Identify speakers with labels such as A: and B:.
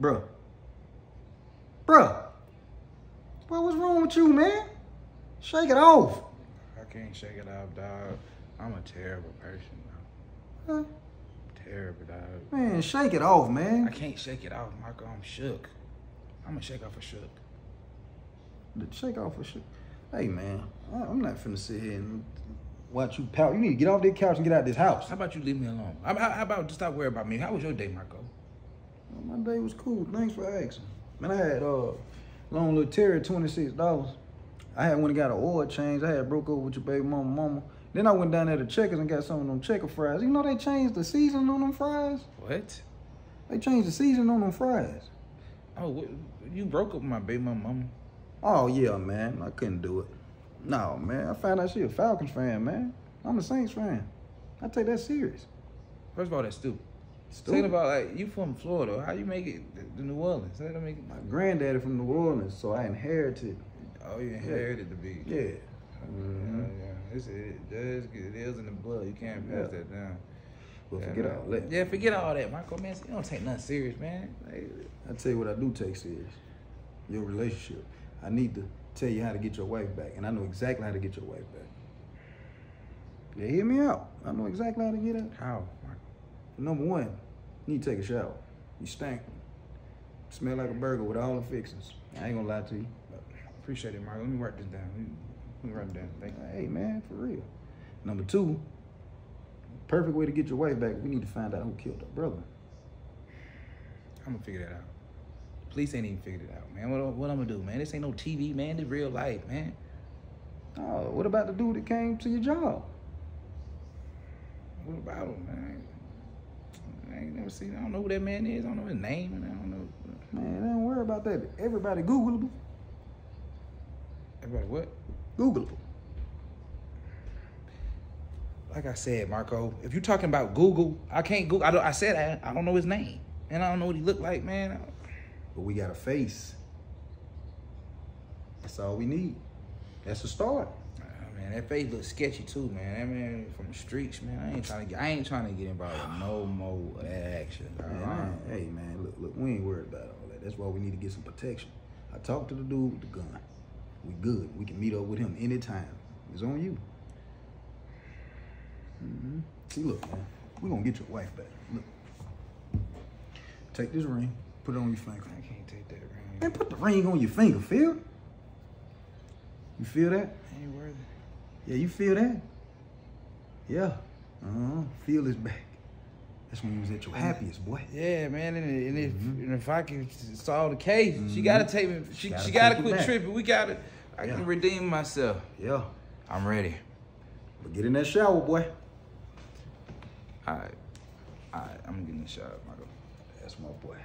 A: Bruh. Bruh. Boy, what's wrong with you, man? Shake it off.
B: I can't shake it off, dog. I'm a terrible person,
A: Huh?
B: dog. Terrible, dog.
A: Man, shake it off, man.
B: I can't shake it off, Marco. I'm shook. I'm gonna shake off a shook.
A: Shake off a shook. Hey, man, I- I'm not finna sit here and watch you pout. You need to get off that couch and get out of this house.
B: How about you leave me alone? How about just stop worrying about me? How was your day, Marco?
A: My day was cool. Thanks for asking. Man, I had uh long little Terry twenty six dollars. I had went and got an oil change. I had broke up with your baby mama mama. Then I went down there to Checkers and got some of them checker fries. You know they changed the season on them fries?
B: What?
A: They changed the season on them fries.
B: Oh, you broke up with my baby mama. mama.
A: Oh yeah, man. I couldn't do it. No, man. I found out she a Falcons fan, man. I'm a Saints fan. I take that serious.
B: First of all, that's stupid.
A: Stupid.
B: Thinking about like you from Florida, how you make it to New Orleans? That don't make it.
A: My granddaddy from New Orleans, so I inherited.
B: Oh, you inherited the beat.
A: Yeah.
B: Yeah,
A: Mhm.
B: yeah. It's, it, does, it is in the blood. You can't pass
A: Yeah.
B: that down.
A: But
B: Yeah,
A: forget
B: man.
A: all that.
B: Yeah, forget all that, Marco. Man, you don't take nothing serious, man. Like,
A: I tell you what I do take serious. Your relationship. I need to tell you how to get your wife back, and I know exactly how to get your wife back. Yeah, hear me out. I know exactly how to get it.
B: how?
A: Number one, you need to take a shower. You stink. Smell like a burger with all the fixings. I ain't gonna lie to you.
B: Appreciate it, Marco. Let me write this down. Let me, let me write it down. Thank you.
A: Hey man, for real. Number two, perfect way to get your wife back. We need to find out who killed her brother.
B: I'm gonna figure that out. Police ain't even figured it out, man. What, what I'm gonna do, man? This ain't no TV, man. This real life, man.
A: Oh, what about the dude that came to your job?
B: What about him, man? I ain't never seen. I don't know who that man is. I don't know his name, I don't know.
A: Man, don't worry about that. Everybody Googleable.
B: Everybody, what?
A: Googleable.
B: Like I said, Marco, if you're talking about Google, I can't Google. I, don't, I said I, I don't know his name, and I don't know what he looked like, man.
A: But we got a face. That's all we need. That's a start.
B: Man, that face looks sketchy too, man. That man from the streets, man. I ain't trying to get. I ain't trying to get involved with no more of that action. dog.
A: Man, I ain't- hey man, look, look, we ain't worried about all that. That's why we need to get some protection. I talked to the dude with the gun. We good. We can meet up with him anytime. It's on you. hmm See, look, man, we gonna get your wife back. Look, take this ring, put it on your finger.
B: I can't take that ring.
A: Man, put the ring on your finger, Phill. You feel that?
B: Ain't worthy.
A: Yeah, you feel that? Yeah. Uh-huh. Feel is back. That's when you was at your happiest, boy.
B: Yeah, man, and, and, if,
A: Mhm.
B: and if I can solve the case, she
A: Mhm.
B: gotta take me. She,
A: Gotta
B: she gotta quit tripping. We gotta. I
A: Yeah.
B: can redeem myself.
A: Yeah.
B: I'm ready.
A: But get in that shower, boy.
B: All right, all right. I'm getting in the shower, Michael.
A: That's my boy.